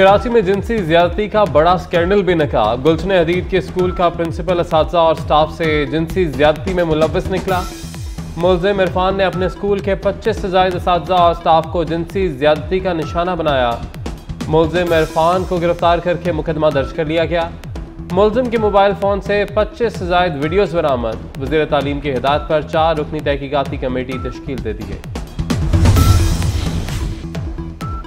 कराची में जिनसी ज्यादती का बड़ा स्कैंडल भी निकला गुलशन हदीद के स्कूल का प्रिंसिपल इस और स्टाफ से जिनसी ज्यादती में मुलविस निकला। मुलजिम इरफान ने अपने स्कूल के 25 से जायद इस और स्टाफ को जिनसी ज्यादती का निशाना बनाया। मुलजिम इरफान को गिरफ़्तार करके मुकदमा दर्ज कर लिया गया। मुलजिम के मोबाइल फ़ोन से 25 से जायद वीडियोज़ बरामद। वजी तालीम की हिदायत पर चार रुकनी तहकीकती कमेटी तश्कील दे दी गई।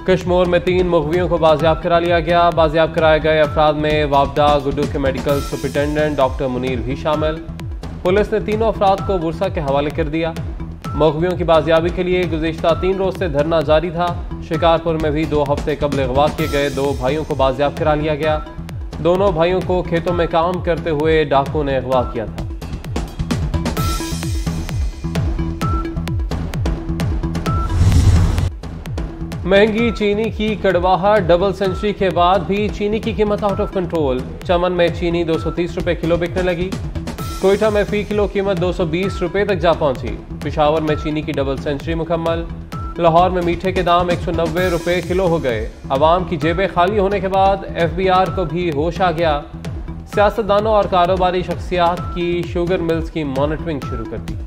कश्मोर में तीन मुखबियों को बाजियाब करा लिया गया। बाजियाब कराए गए अफराद में वापडा गुड्डू के मेडिकल सुपरिटेंडेंट डॉक्टर मुनीर भी शामिल। पुलिस ने तीनों अफराद को बुरसा के हवाले कर दिया। मुखबियों की बाजियाबी के लिए गुजशत तीन रोज से धरना जारी था। शिकारपुर में भी दो हफ़्ते कबल अगवा किए गए दो भाइयों को बाजियाब करा लिया गया। दोनों भाइयों को खेतों में काम करते हुए डाकुओं ने अगवा किया था। महँगी चीनी की कड़वाहट डबल सेंचुरी के बाद भी चीनी की कीमत आउट ऑफ़ कंट्रोल चमन में चीनी दो सौ तीस रुपए किलो बिकने लगी। कोयटा में फ़ी किलो कीमत दो सौ बीस रुपए तक जा पहुँची। पिशावर में चीनी की डबल सेंचुरी मुकम्मल। लाहौर में मीठे के दाम एक सौ नब्बे रुपए किलो हो गए। आवाम की जेबें खाली होने के बाद एफ़ बी आर को भी होश आ गया। सियासतदानों और कारोबारी शख्सियात की शुगर मिल्स की मॉनिटरिंग शुरू कर दी।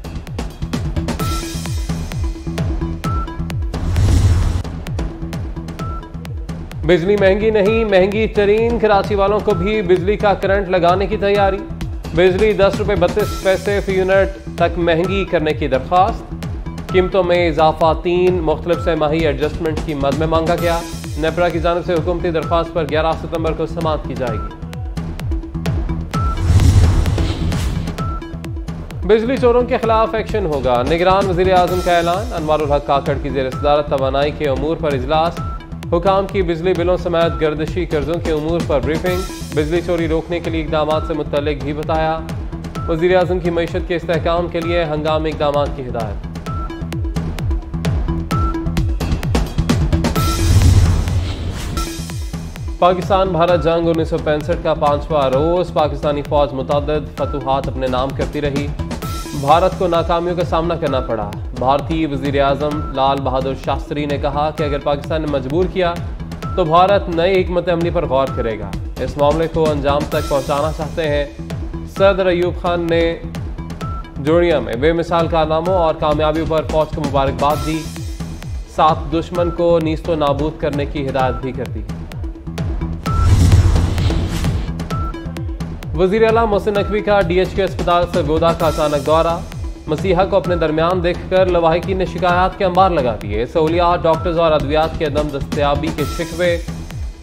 बिजली महँगी नहीं, महँगी तरीन कराची वालों को भी बिजली का करंट लगाने की तैयारी। बिजली दस रुपये बत्तीस पैसे फ़ी यूनिट तक महँगी करने की दरख्वास्त कीमतों में इजाफा तीन, मुख्तलिफ़ से माही एडजस्टमेंट की मद में मांगा गया। नेपरा की जानब से हुकूमती दरख्वास्त पर ग्यारह सितंबर को समाप्त की जाएगी। बिजली चोरों के खिलाफ एक्शन होगा। निगरान वजी अजम का ऐलान। अनवर हक काकड़ की जेर सदारत तोानाई के अमूर पर इजलास। हुकाम की बिजली बिलों समेत गर्दशी कर्जों के अमूर पर ब्रीफिंग बिजली चोरी रोकने के लिए इकदाम से मुतलक भी बताया। वजी अजम की मीशत के इसकाम के लिए हंगामी इकदाम की हिदायत। पाकिस्तान भारत जंग उन्नीस सौ पैंसठ का पांचवा रोज पाकिस्तानी फौज मुतद फतूहत अपने नाम करती रही। भारत को नाकामियों का सामना करना पड़ा। भारतीय वज़ीर अजम लाल बहादुर शास्त्री ने कहा कि अगर पाकिस्तान ने मजबूर किया तो भारत नई हमत अमली पर गौर करेगा। इस मामले को अंजाम तक पहुंचाना चाहते हैं। सदर अयूब खान ने जोड़िया में बेमिसाल कारनामों और कामयाबियों पर फौज को मुबारकबाद दी। साथ दुश्मन को नीस्तो नाबूद करने की हिदायत भी कर दी। वज़ीर अला मोहसिन नकवी का डी एच के अस्पताल से गोदा का अचानक दौरा। मसीहा को अपने दरमियान देखकर लवाहकी ने शिकायत के अंबार लगा दिए। सहूलियात डॉक्टर्स और अद्वियात के अदम दस्तियाबी के शिकवे।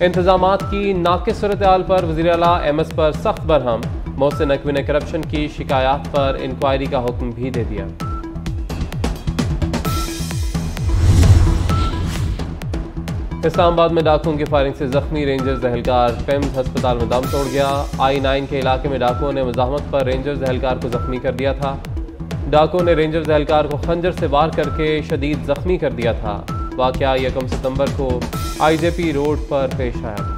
इंतज़ाम की नाकिस सूरत पर वजी अला एम एस पर सख्त बरहम। मोहसिन नकवी ने करप्शन की शिकायत पर इंक्वायरी का हुक्म भी दे दिया। इस्लामाबाद में डाकुओं की फायरिंग से जख्मी रेंजर्स एहलकार पेम्स अस्पताल में दम तोड़ गया। आई नाइन के इलाके में डाकुओं ने मजामत पर रेंजर्स एहलकार को जख्मी कर दिया था। डाकुओं ने रेंजर्स एहलकार को खंजर से वार करके शदीद जख्मी कर दिया था। वाक़ यकम सितंबर को आईजेपी रोड पर पेश आया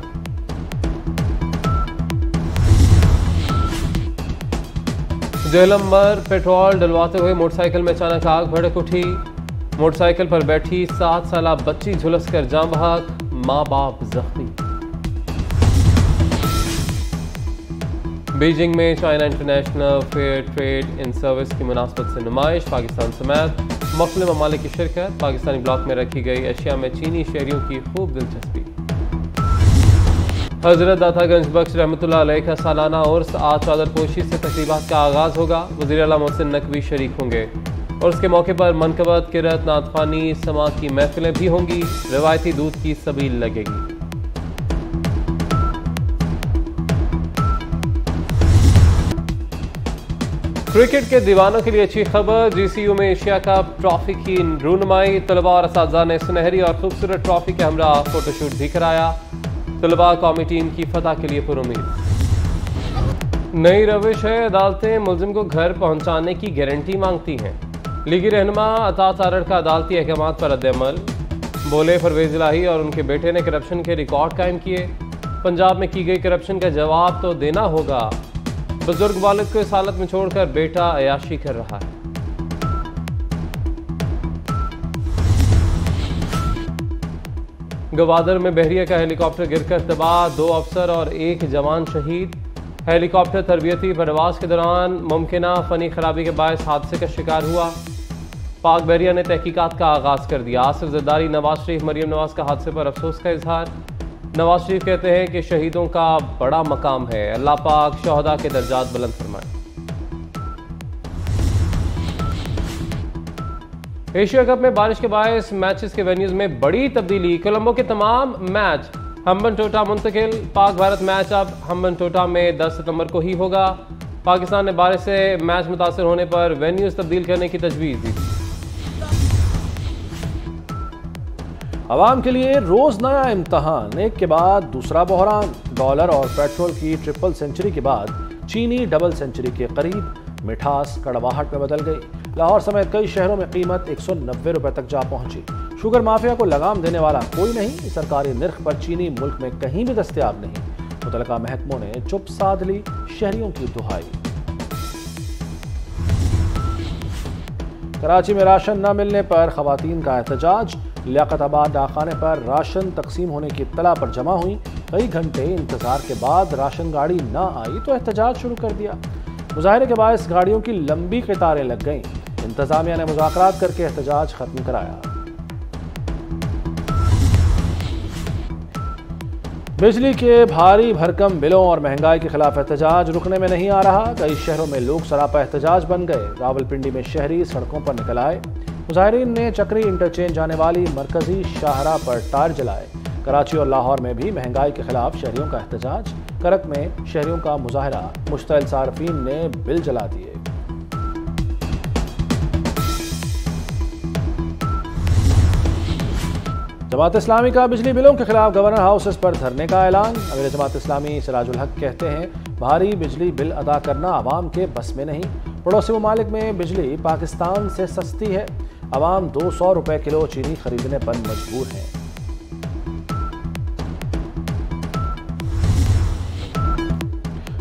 जेलम्बर पेट्रोल डलवाते हुए मोटरसाइकिल में अचानक आग भड़क उठी। मोटरसाइकिल पर बैठी सात साल बच्ची झुलस कर जाम बहाक माँ बाप जख्मी। बीजिंग में China International Fair Trade in Service की मुनासबत से नुमाइश, पाकिस्तान समेत मुख्तु ममालिक की शिरकत, पाकिस्तानी ब्लॉक में रखी गई अशिया में चीनी शहरियों की खूब दिलचस्पी। हज़रत दातागंज बख्श रहमत का सालाना उर्स आज चादर पोशी से तकरीबा का आगाज़ होगा। वजी अला मोहसिन नकवी शरीक होंगे। और उसके मौके पर मनकबत किरत नातखानी समा की महफिलें भी होंगी। रिवायती दूध की सबील लगेगी। क्रिकेट के दीवानों के लिए अच्छी खबर, जीसीयू में एशिया कप ट्रॉफी की रूनमाई तलबा और इस ने सुनहरी और खूबसूरत ट्रॉफी के हमरा फोटोशूट भी कराया। तलबा कौमी टीम की फतह के लिए पुरुद नई रविश है, अदालतें मुलजिम को घर पहुँचाने की गारंटी मांगती हैं। लीगी रहनमा अता तारड़ का अदालती अहकाम पर अदमल बोले, परवेज इलाही और उनके बेटे ने करप्शन के रिकॉर्ड कायम किए। पंजाब में की गई करप्शन का जवाब तो देना होगा। बुज़ुर्ग वालिद को इस हालत में छोड़कर बेटा अयाशी कर रहा है। गवादर में बहरिया का हेलीकॉप्टर गिरकर तबाह, दो अफसर और एक जवान शहीद। हेलीकॉप्टर तरबियती प्रवास के दौरान मुमकिन फनी खराबी के बायस हादसे का शिकार हुआ। पाक बहरिया ने तहकीकात का आगाज़ कर दिया। आसिफ जरदारी नवाज़ शरीफ मरीम नवाज़ का हादसे पर अफसोस का इजहार। नवाज़ शरीफ कहते हैं कि शहीदों का बड़ा मकाम है। अल्लाह पाक शहदा के दर्जात बुलंद फरमाए। एशिया कप में बारिश के बायस मैचेस के वेन्यूज में बड़ी तब्दीली। कोलंबो के तमाम मैच हम्बन टोटा मुंतकिल। पाक भारत मैच अब हम्बन टोटा में 10 सितंबर को ही होगा। पाकिस्तान ने बारिश से मैच मुतासर होने पर वेन्यूज तब्दील करने की तजवीज़ दी आवाम के लिए रोज नया इम्तहान, एक के बाद दूसरा बहरान। डॉलर और पेट्रोल की ट्रिपल सेंचुरी के बाद चीनी डबल सेंचुरी के करीब मिठास कड़वाहट में बदल गई। लाहौर समेत कई शहरों में कीमत एक सौ नब्बे रुपए तक जा पहुँची। शुगर माफिया को लगाम देने वाला कोई नहीं, सरकारी निर्ख पर चीनी मुल्क में कहीं भी दस्तियाब नहीं। मुतलका महकमों ने चुप साध ली शहरियों की दुहाई। कराची में राशन न मिलने पर खातन का एहतजाज लियाकताबाद डाखाने पर राशन तकसीम होने की इतला पर जमा हुई। कई घंटे इंतज़ार के बाद राशन गाड़ी न आई तो एहतजाज शुरू कर दिया। मुजाहरे के बायस गाड़ियों की लंबी कतारें लग गईं। इंतजामिया ने मुजाकर करके एहतजाज खत्म कराया। बिजली के भारी भरकम बिलों और महँगाई के खिलाफ एहतजाज रुकने में नहीं आ रहा। कई शहरों में लोग सरापा एहतजाज बन गए। रावलपिंडी में शहरी सड़कों पर निकल आए। मुजाहरीन ने चक्री इंटरचेंज जाने वाली मरकजी शाहरा पर टायर जलाए। कराची और लाहौर में भी महँगाई के खिलाफ शहरियों का एहतजाज करक में शहरियों का मुजाहरा मुश्तल सार्फिन ने बिल जला दिए। जमात इस्लामी का बिजली बिलों के खिलाफ गवर्नर हाउसेस पर धरने का ऐलान। अमीर जमात इस्लामी सराजुल हक कहते हैं, भारी बिजली बिल अदा करना आवाम के बस में नहीं। पड़ोसी ममालिक में बिजली पाकिस्तान से सस्ती है। आवाम दो सौ रुपए किलो चीनी खरीदने पर मजबूर हैं।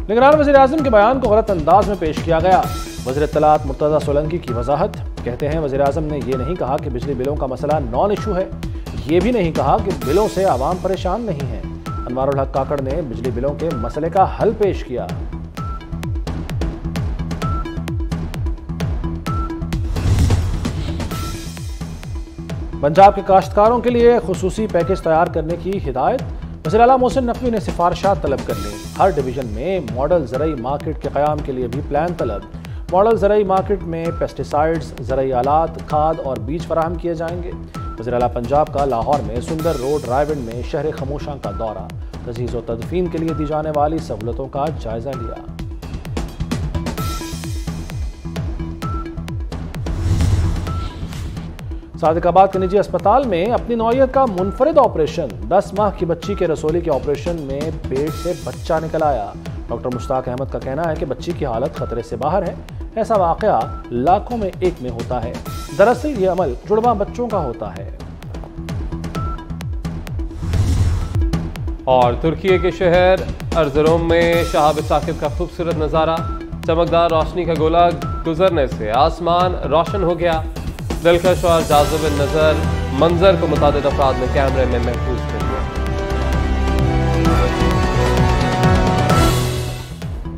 निगरान वजी अजम के बयान को गलत अंदाज में पेश किया गया। वजी तलात मुर्तज़ा सोलंकी की वजाहत, कहते हैं वजी अजम ने यह नहीं कहा कि बिजली बिलों का मसला नॉन इशू है। ये भी नहीं कहा कि बिलों से आवाम परेशान नहीं है। अनवारुल हक काकड़ ने बिजली बिलों के मसले का हल पेश किया। पंजाब के काश्तकारों के लिए खसूसी पैकेज तैयार करने की हिदायत। वजी अला मोहसिन नकवी ने सिफारशात तलब कर ली। हर डिवीज़न में मॉडल ज़रिए मार्केट के क्याम के लिए भी प्लान तलब। मॉडल ज़रिए मार्केट में पेस्टिसाइड्स ज़रिए आलात, खाद और बीज फराहम किए जाएँगे। वजी अला पंजाब का लाहौर में सुंदर रोड रायविंड में शहर खमोशा का दौरा। तजीज़ व तदफीन के लिए दी जाने वाली सहूलतों का जायजा लिया। सादिकाबाद के निजी अस्पताल में अपनी नौयत का मुनफरद ऑपरेशन। 10 माह की बच्ची के रसोली के ऑपरेशन में पेट से बच्चा निकल आया। डॉक्टर मुश्ताक अहमद का कहना है कि बच्ची की हालत खतरे से बाहर है। ऐसा वाक़ लाखों में एक में होता है। दरअसल ये अमल जुड़वा बच्चों का होता है। और तुर्की के शहर अर्जरोम में शहाब साकिब का खूबसूरत नज़ारा। चमकदार रोशनी का गोला गुजरने से आसमान रोशन हो गया। दिलकश और जाजब नज़र मंजर को मुताद अफराद में कैमरे में महफूज थे।